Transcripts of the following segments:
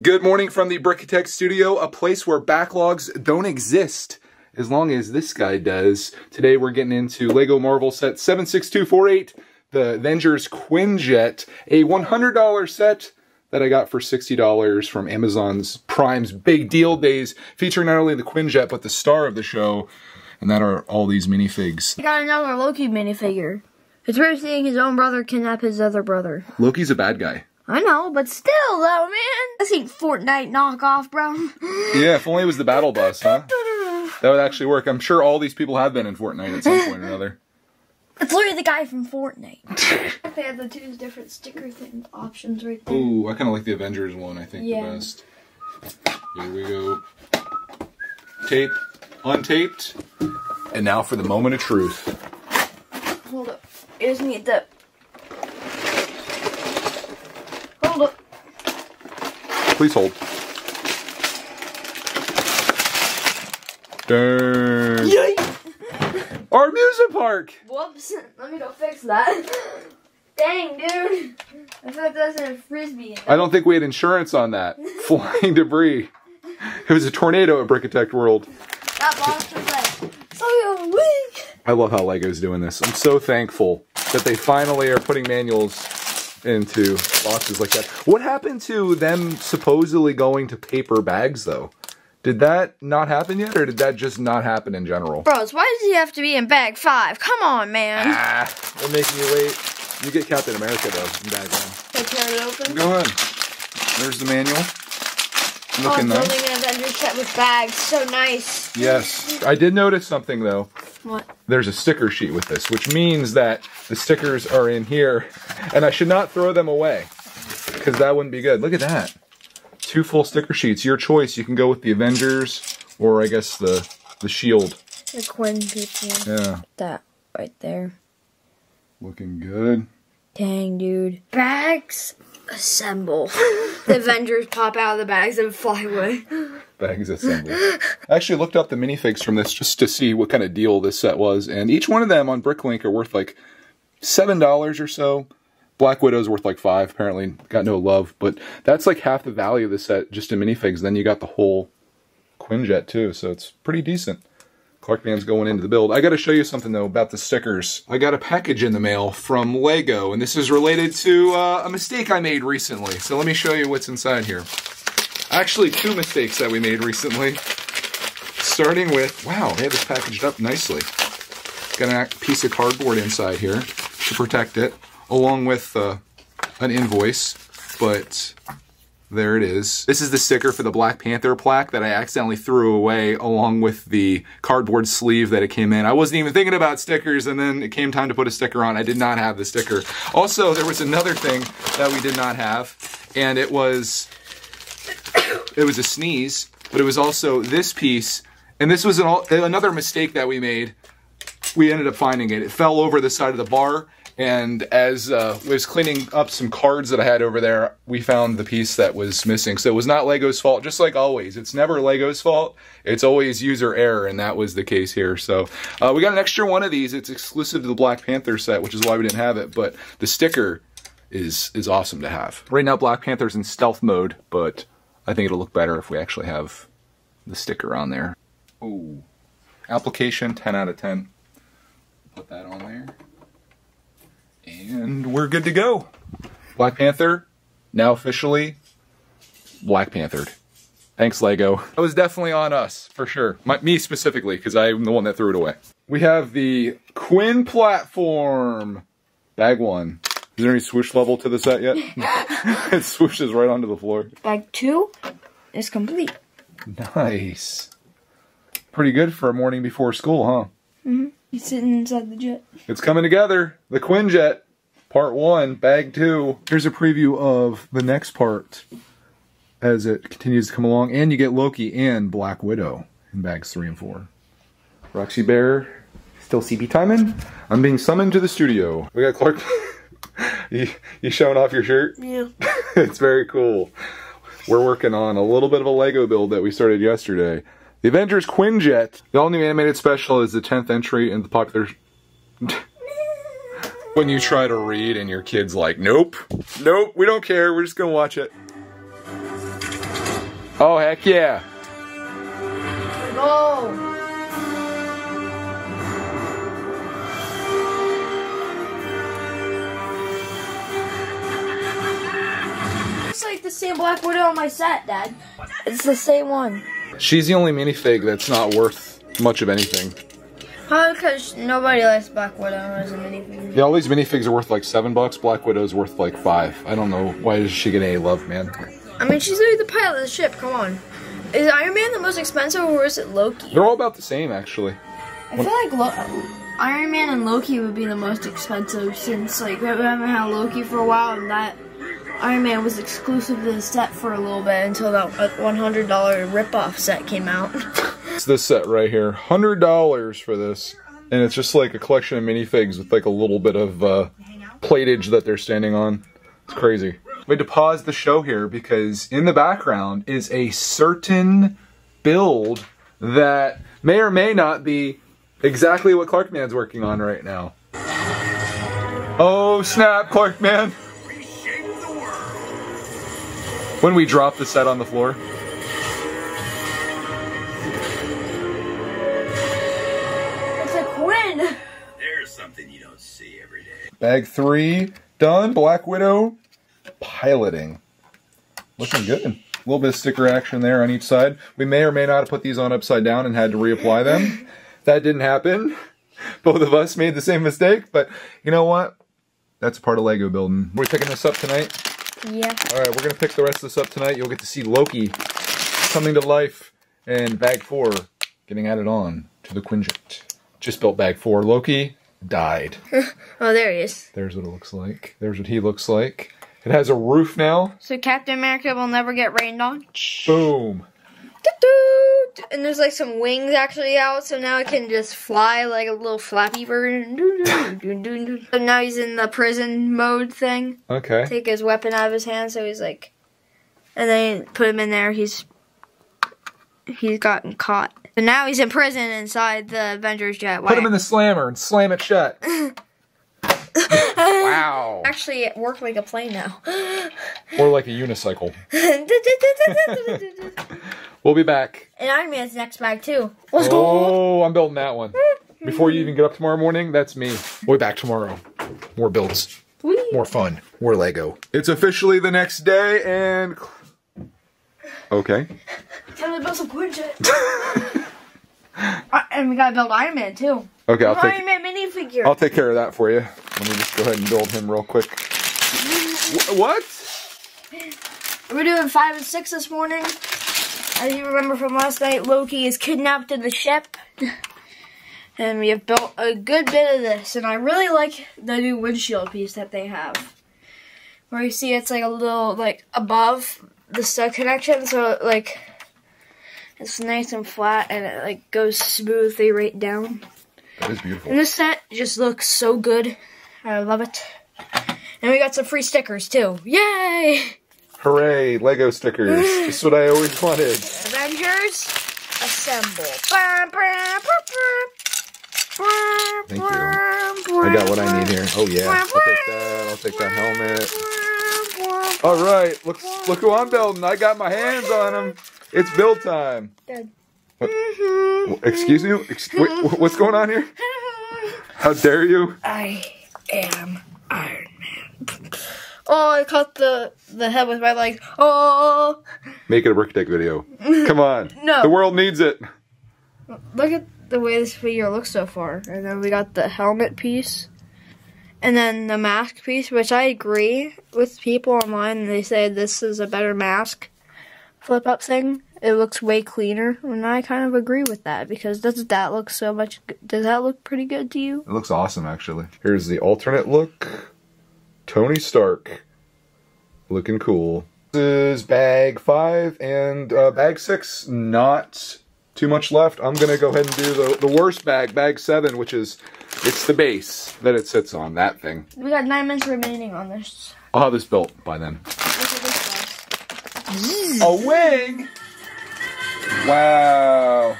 Good morning from the Brickitect studio, a place where backlogs don't exist as long as this guy does. Today we're getting into LEGO Marvel set 76248, the Avengers Quinjet, a $100 set that I got for $60 from Amazon's Prime's Big Deal Days, featuring not only the Quinjet, but the star of the show, and that are all these minifigs. I got another Loki minifigure. It's weird seeing his own brother kidnap his other brother. Loki's a bad guy. I know, but still, though, man. This ain't Fortnite knockoff, bro. Yeah, if only it was the battle bus, huh? That would actually work. I'm sure all these people have been in Fortnite at some point or another. It's literally the guy from Fortnite. they have the two different sticker thing options right there. Ooh, I kind of like the Avengers one, I think, Yeah. the best. Here we go. Tape, untaped. And now for the moment of truth. Hold up. I just need the. Hold up. Please hold. Dang. Yay! Our amusement park! Whoops. Let me go fix that. Dang, dude. I feel like that's a frisbee. I don't think we had insurance on that. Flying debris. It was a tornado at Brickitect World. That lost your leg. So weak. I love how Lego's doing this. I'm so thankful that they finally are putting manuals into boxes like that. What happened to them supposedly going to paper bags, though? Did that not happen yet, or did that just not happen in general? Bros, why does he have to be in bag five? Come on, man. Ah, they're making you wait. You get Captain America, though, in bag one. Can I tear it open? Go ahead. There's the manual. Oh, Looking I'm nice. building an Avengers set with bags. So nice. Yes. I did notice something, though. What? there's a sticker sheet with this, which means that the stickers are in here, and I should not throw them away, because that wouldn't be good. Look at that. Two full sticker sheets, your choice. You can go with the Avengers, or I guess the, the Shield. The Quinn people. Yeah, That right there. looking good. Dang, dude. Bags assemble. the Avengers pop out of the bags and fly away. Bags assemble. I actually looked up the minifigs from this just to see what kind of deal this set was, and each one of them on Bricklink are worth like $7 or so. Black Widow's worth like five. Apparently, got no love, but that's like half the value of the set just in minifigs. Then you got the whole Quinjet too, so it's pretty decent. Clarkman's going into the build. I got to show you something though about the stickers. I got a package in the mail from Lego, and this is related to uh, a mistake I made recently. So let me show you what's inside here. Actually, two mistakes that we made recently. Starting with, wow, they have this packaged up nicely. Got a piece of cardboard inside here to protect it, along with uh, an invoice, but there it is. This is the sticker for the Black Panther plaque that I accidentally threw away along with the cardboard sleeve that it came in. I wasn't even thinking about stickers and then it came time to put a sticker on. I did not have the sticker. Also, there was another thing that we did not have and it was it was a sneeze, but it was also this piece and this was an, another mistake that we made. We ended up finding it. It fell over the side of the bar and as uh, I was cleaning up some cards that I had over there, we found the piece that was missing. So it was not Lego's fault, just like always. It's never Lego's fault. It's always user error, and that was the case here. So uh, we got an extra one of these. It's exclusive to the Black Panther set, which is why we didn't have it. But the sticker is is awesome to have. Right now, Black Panther's in stealth mode, but I think it'll look better if we actually have the sticker on there. Oh, application 10 out of 10. Put that on there. And we're good to go. Black Panther, now officially Black Panthered. Thanks, Lego. That was definitely on us, for sure. My, me specifically, because I'm the one that threw it away. We have the Quinn platform. Bag one. Is there any swoosh level to the set yet? it swooshes right onto the floor. Bag two is complete. Nice. Pretty good for a morning before school, huh? He's sitting inside the jet. It's coming together. The Quinjet, part one, bag two. Here's a preview of the next part as it continues to come along. And you get Loki and Black Widow in bags three and four. Roxy Bear, still CB timing. I'm being summoned to the studio. We got Clark. you, you showing off your shirt? Yeah. it's very cool. We're working on a little bit of a Lego build that we started yesterday. The Avengers Quinjet. The all new animated special is the 10th entry in the popular. when you try to read and your kid's like, nope, nope, we don't care, we're just gonna watch it. Oh, heck yeah. Go. It's like the same Black Widow on my set, Dad. It's the same one. She's the only minifig that's not worth much of anything. Probably because nobody likes Black Widow as a minifigure. Yeah, all these minifigs are worth like seven bucks. Black Widow's worth like five. I don't know why does she get any love, man. I mean, she's literally the pilot of the ship. Come on. Is Iron Man the most expensive, or is it Loki? They're all about the same, actually. I feel like Lo- Iron Man and Loki would be the most expensive since like we haven't had Loki for a while, and that Iron Man was exclusive to the set for a little bit until that uh, $100 rip-off set came out. It's this set right here, hundred dollars for this, and it's just like a collection of minifigs with like a little bit of uh, platage that they're standing on. It's crazy. We had to pause the show here because in the background is a certain build that may or may not be exactly what Clarkman's working on right now. Oh snap, Clarkman! When we drop the set on the floor. it's a Quinn. There's something you don't see every day. Bag three done. Black Widow piloting. Looking good. A little bit of sticker action there on each side. We may or may not have put these on upside down and had to reapply them. That didn't happen. Both of us made the same mistake, but you know what? That's part of Lego building. We're picking this up tonight. Yeah. All right, we're gonna pick the rest of this up tonight. You'll get to see Loki coming to life, and bag four getting added on to the Quinjet. Just built bag four. Loki died. Oh, there he is. There's what it looks like. There's what he looks like. It has a roof now. So Captain America will never get rained on. Boom. And there's like some wings actually out, so now it can just fly like a little flappy bird. So now he's in the prison mode thing. Okay. Take his weapon out of his hand, so he's like, and then put him in there. He's he's gotten caught, and now he's in prison inside the Avengers jet. Put him in the slammer and slam it shut. wow. Actually, it worked like a plane now. Or like a unicycle. We'll be back. And Iron Man's next bag too. Let's go. Oh, I'm building that one. Before you even get up tomorrow morning, that's me. We'll be back tomorrow. More builds. Whee! More fun. More Lego. It's officially the next day and. Okay. Time to build some Quinjet. Uh, and we gotta build Iron Man too. Okay, I'll take minifigure. I'll take care of that for you. Let me just go ahead and build him real quick. Wh- What? We're doing five and six this morning. As you remember from last night, Loki is kidnapped in the ship. And we have built a good bit of this. And I really like the new windshield piece that they have. Where you see it's like a little, like, above the stud connection. So, like, it's nice and flat and it, like, goes smoothly right down. That is beautiful. And this set just looks so good. I love it. And we got some free stickers too. Yay! Hooray, Lego stickers. This is what I always wanted. Avengers, assemble. Thank you. I got what I need here. Oh yeah. I'll take that. I'll take that helmet. All right, look look who I'm building. I got my hands on him. It's build time. Good. What? Excuse me? Ex- wait, what's going on here? Mm-hmm. How dare you? I am Iron Man. Oh, I caught the the head with my leg. Oh, Make it a Brickitect video. Come on. No. The world needs it. look at the way this figure looks so far. And then we got the helmet piece. And then the mask piece, which I agree with people online. They say this is a better mask flip up thing. It looks way cleaner, and I kind of agree with that because doesn't that look so much? Does that look pretty good to you? It looks awesome, actually. Here's the alternate look. Tony Stark. Looking cool. This is bag five and uh, bag six. Not too much left. I'm gonna go ahead and do the, the worst bag, bag seven, which is it's the base that it sits on. That thing. We got nine minutes remaining on this. I'll have this built by then. This A wing. Wow.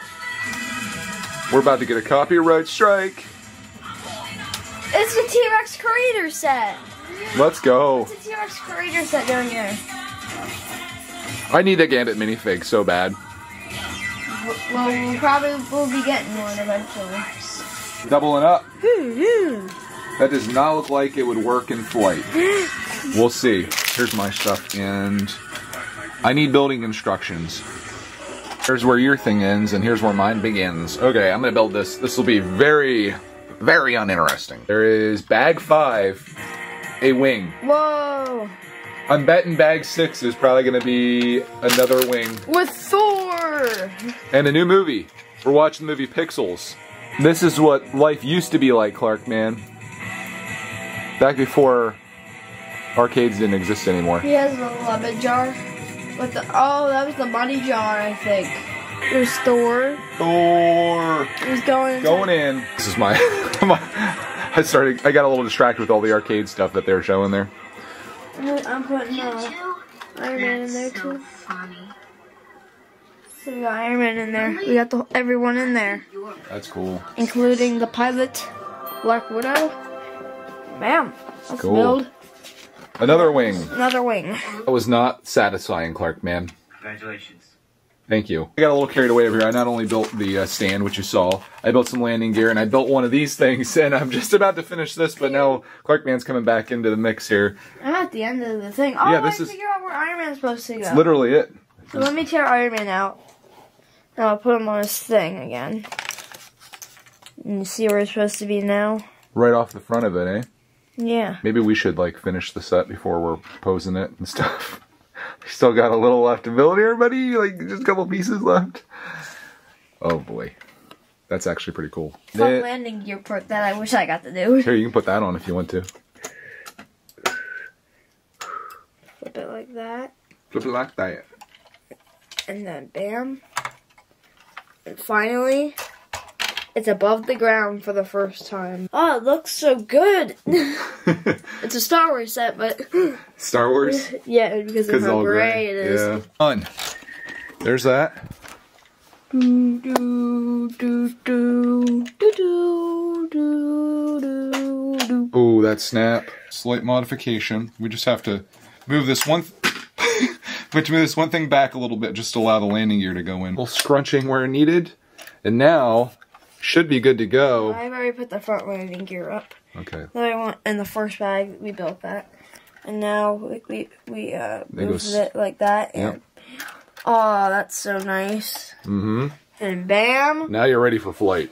We're about to get a copyright strike. It's the T Rex creator set. Let's go. It's a T Rex creator set down here. I need a Gambit minifig so bad. Well, we'll probably will be getting one eventually. Doubling up. That does not look like it would work in flight. We'll see. Here's my stuff, and I need building instructions. Here's where your thing ends, and here's where mine begins. Okay, I'm gonna build this. This will be very, very uninteresting. There is bag five, a wing. Whoa! I'm betting bag six is probably gonna be another wing With Thor! and a new movie. We're watching the movie Pixels. This is what life used to be like, Clark, man. Back before arcades didn't exist anymore. He has a lemon jar. With the oh, that was the money jar, I think. There's Thor. Thor He's going. going in. This is my, my. I started. I got a little distracted with all the arcade stuff that they were showing there. I'm putting uh, Iron Man in there too. So we got Iron Man in there. We got the, everyone in there, That's cool. including the pilot, Black Widow. Bam. Let's Cool. build Another wing. another wing. That was not satisfying, Clark, man. Congratulations. Thank you. I got a little carried away over here. I not only built the uh, stand, which you saw, I built some landing gear, and I built one of these things, and I'm just about to finish this, but now Clarkman's coming back into the mix here. I'm at the end of the thing. Oh, Yeah, this I is- figure out where Iron Man's supposed to go. It's literally it. So let me tear Iron Man out. And I'll put him on his thing again. And you see where it's supposed to be now? Right off the front of it, eh? Yeah. Maybe we should, like, finish the set before we're posing it and stuff. we still got a little left to build here, buddy. Like, just a couple pieces left. Oh, boy. That's actually pretty cool. Fun Eh, landing gear part that I wish I got to do. Here, you can put that on if you want to. Flip it like that. Flip it like that. And then bam. And finally, it's above the ground for the first time. Oh, it looks so good. it's a Star Wars set, but Star Wars. yeah, because of how gray, it is. Yeah. Fun. There's that. Do do do do do do do do. Oh, that snap. Slight modification. We just have to move this one. But to move this one thing back a little bit, just to allow the landing gear to go in. A little scrunching where needed. And now, should be good to go. I've already put the front landing gear up. Okay. The I one in the first bag, we built that, and now we we, we uh, moved it like that. And, Oh, that's so nice. Mm-hmm. And bam! Now you're ready for flight.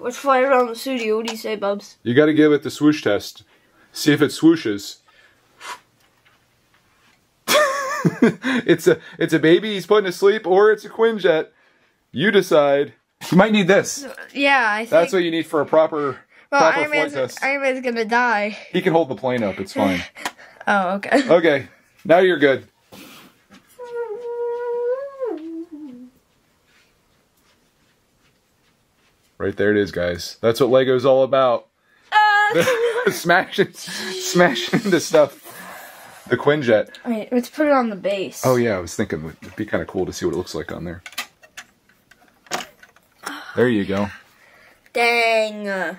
Let's fly around the studio. What do you say, Bubs? You got to give it the swoosh test. See if it swooshes. it's a it's a baby he's putting to sleep, or it's a Quinjet. You decide. You might need this. Yeah, I think. That's what you need for a proper well, proper Iron flight Man's, test. Iron Man's gonna die. He can hold the plane up. It's fine. Oh, okay. Okay, now you're good. Right there it is, guys. That's what Lego's all about. Uh, smashing, smashing into stuff. The Quinjet. Wait, let's put it on the base. Oh yeah, I was thinking it'd be kind of cool to see what it looks like on there. There you go. Dang.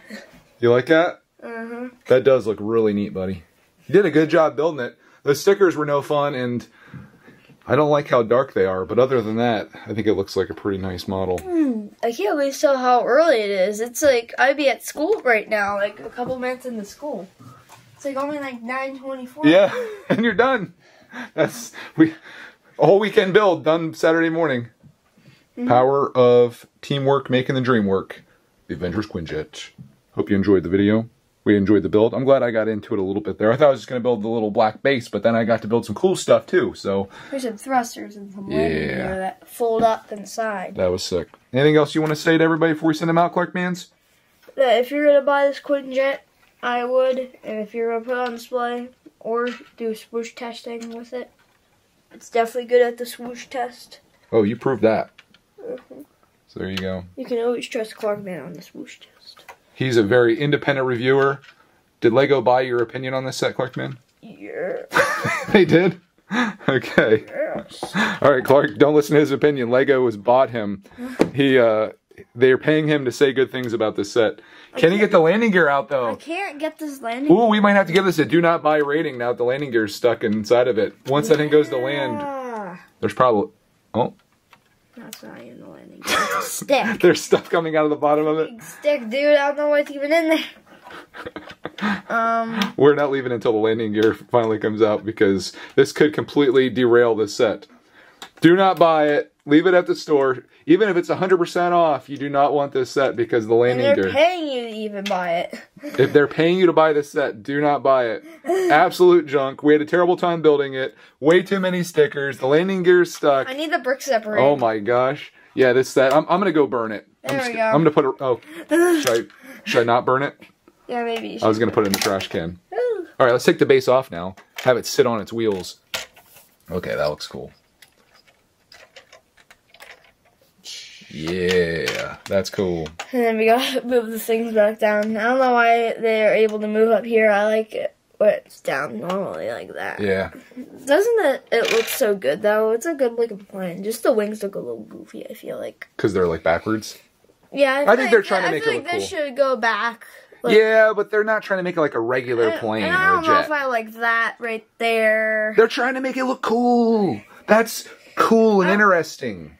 You like that? huh. That does look really neat, buddy. You did a good job building it. The stickers were no fun, and I don't like how dark they are. But other than that, I think it looks like a pretty nice model. Hmm. I can't wait to tell how early it is. It's like I'd be at school right now, like a couple minutes into school. It's like only like nine twenty-four. Yeah, and you're done. That's we a whole weekend build done Saturday morning. Power of teamwork making the dream work. The Avengers Quinjet. Hope you enjoyed the video. We enjoyed the build. I'm glad I got into it a little bit there. I thought I was just gonna build the little black base, but then I got to build some cool stuff too. So There's some thrusters and some Yeah. that fold up inside. that was sick. Anything else you want to say to everybody before we send them out, Clark Mans? Uh, if you're gonna buy this Quinjet, I would, and if you're gonna put it on display or do swoosh testing with it, it's definitely good at the swoosh test. Oh, you proved that. So there you go. You can always trust Clarkman on this swoosh test. He's a very independent reviewer. Did Lego buy your opinion on this set, Clarkman? Yeah. they did. Okay. Yes. All right, Clark. Don't listen to his opinion. Lego has bought him. He. uh They're paying him to say good things about this set. Can he get the landing gear out though? I can't get this landing. Ooh, we might have to give this a do not buy rating now that the landing gear's stuck inside of it. Once that thing goes to land. There's probably oh, That's not even the landing gear. It's a stick. there's stuff coming out of the bottom of it. Stick, dude. I don't know what's even in there. Um, We're not leaving until the landing gear finally comes out because this could completely derail this set. Do not buy it. Leave it at the store. Even if it's 100% off, you do not want this set because the and landing they're gear. paying you to even buy it. if they're paying you to buy this set, do not buy it. Absolute junk. We had a terrible time building it. Way too many stickers. The landing gear's stuck. I need the brick separator. Oh my gosh. Yeah, this set. I'm, I'm gonna go burn it. I'm There we go. I'm gonna put it. Oh, should I, should I not burn it? Yeah, maybe. You I was gonna put it in the trash can. Ooh. All right, let's take the base off now. Have it sit on its wheels. Okay, that looks cool. Yeah, that's cool. And then we gotta move the things back down. I don't know why they're able to move up here. I like it when it's down normally like that. Yeah, Doesn't it, it look so good though? It's a good looking plane. Just the wings look a little goofy. I feel like. because they're like backwards. Yeah, I think feel they're like- trying to I make feel it like look this cool. should go back. Like, yeah, but they're not trying to make it like a regular and- plane I don't know if. I like that right there. They're trying to make it look cool. That's cool and interesting.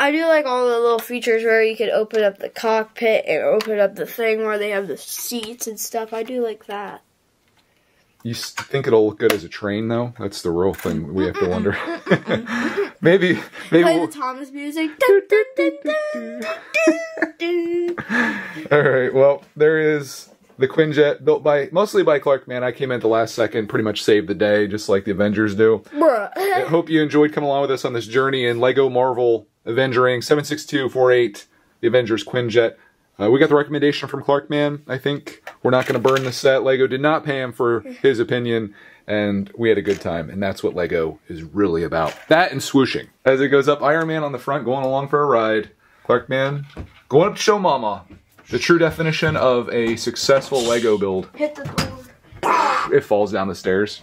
I do like all the little features where you could open up the cockpit and open up the thing where they have the seats and stuff. I do like that. You think it'll look good as a train, though? That's the real thing we have to wonder. maybe, maybe. Play We'll, the Thomas music. All right. Well, there is the Quinjet built by mostly by Clark. Man, I came in at the last second, pretty much saved the day, just like the Avengers do. I hope you enjoyed coming along with us on this journey in Lego Marvel Avengering 76248, the Avengers Quinjet. Uh, we got the recommendation from Clarkman. I think we're not going to burn the set. Lego did not pay him for his opinion, and we had a good time. And that's what Lego is really about. That and swooshing. As it goes up, Iron Man on the front going along for a ride. Clarkman going up to show Mama. The true definition of a successful Lego build. Hit the. It falls down the stairs.